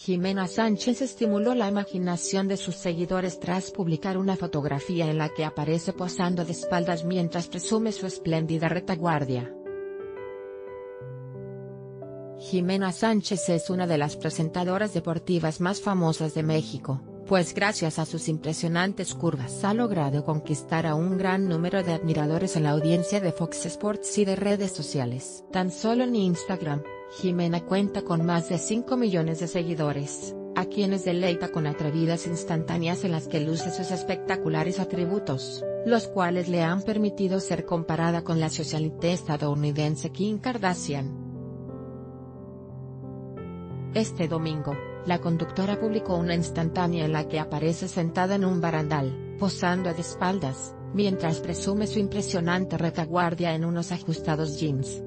Jimena Sánchez estimuló la imaginación de sus seguidores tras publicar una fotografía en la que aparece posando de espaldas mientras presume su espléndida retaguardia. Jimena Sánchez es una de las presentadoras deportivas más famosas de México, pues gracias a sus impresionantes curvas ha logrado conquistar a un gran número de admiradores en la audiencia de Fox Sports y de redes sociales. Tan solo en Instagram, Jimena cuenta con más de 5 millones de seguidores, a quienes deleita con atrevidas instantáneas en las que luce sus espectaculares atributos, los cuales le han permitido ser comparada con la socialité estadounidense Kim Kardashian. Este domingo, la conductora publicó una instantánea en la que aparece sentada en un barandal, posando de espaldas, mientras presume su impresionante retaguardia en unos ajustados jeans.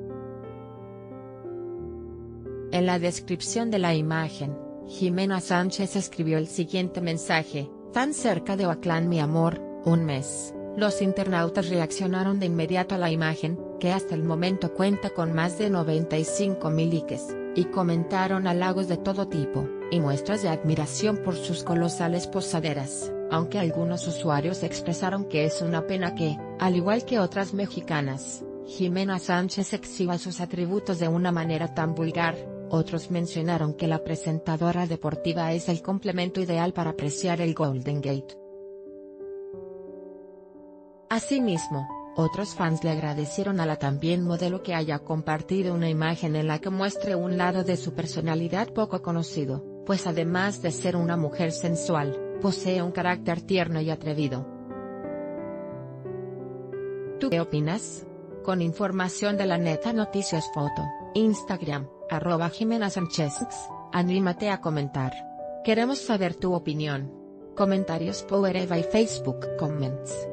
En la descripción de la imagen, Jimena Sánchez escribió el siguiente mensaje, tan cerca de Oakland mi amor, un mes. Los internautas reaccionaron de inmediato a la imagen, que hasta el momento cuenta con más de 95 mil likes, y comentaron halagos de todo tipo, y muestras de admiración por sus colosales posaderas, aunque algunos usuarios expresaron que es una pena que, al igual que otras mexicanas, Jimena Sánchez exhiba sus atributos de una manera tan vulgar, otros mencionaron que la presentadora deportiva es el complemento ideal para apreciar el Golden Gate. Asimismo, otros fans le agradecieron a la también modelo que haya compartido una imagen en la que muestre un lado de su personalidad poco conocido, pues además de ser una mujer sensual, posee un carácter tierno y atrevido. ¿Tú qué opinas? Con información de la neta Noticias Foto, Instagram, arroba Jimena Sánchez, anímate a comentar. Queremos saber tu opinión. Comentarios por Eva y Facebook Comments.